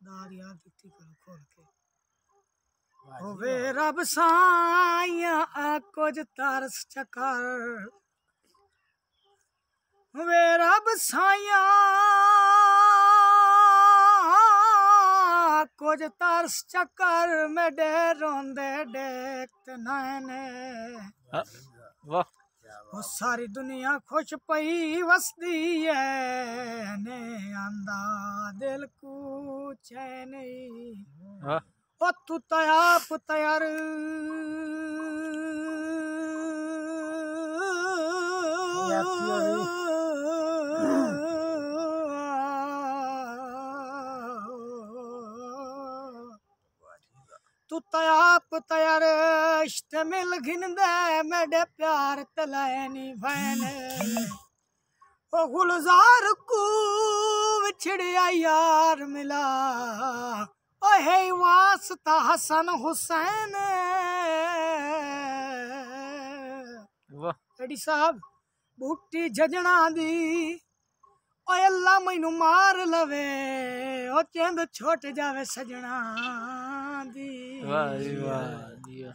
दारियाँ करो खोल के। होवे रब साइया कुछ तरस चकर। वे रब साइया कुछ तरस चक्कर में डे रोंदे देखते नैने। वाह। सारी दुनिया खुश पई वसदी है ने आंदा दिल को चैन ओ तू तयाप तैयार। तू तयाप तैयार। इश्तमिल घिंदे मेरे प्यार तलैनी भैने। ओ गुलजार को विछड़िया यार मिला। ओ है वास्ता हसन हुसैन। वाह। साहब बूटी जजना दी। अल्लाह मैनू मार लवे ओ चंद छोट जावे सजना दी। वाह जी वाह।